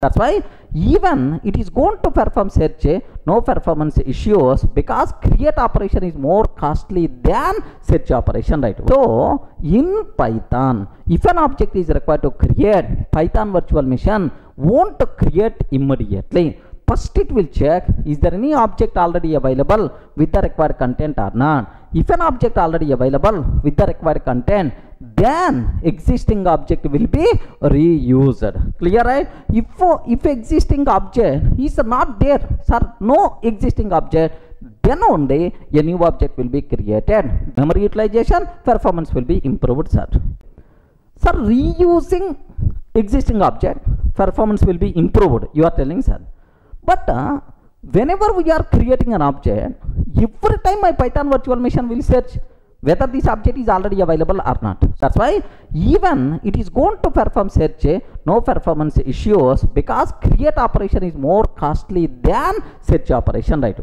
That's why even it is going to perform search, no performance issues because create operation is more costly than search operation, right? So in Python, if an object is required to create, Python virtual machine won't create immediately. First it will check is there any object already available with the required content or not. If an object already available with the required content, then existing object will be reused. Clear right? If if existing object is not there, sir, no existing object, then only a new object will be created. Memory utilization, performance will be improved, sir. Sir, reusing existing object, performance will be improved. You are telling, sir. But uh, whenever we are creating an object, every time my Python virtual machine will search whether this object is already available or not. That's why even it is going to perform search, no performance issues because create operation is more costly than search operation, right?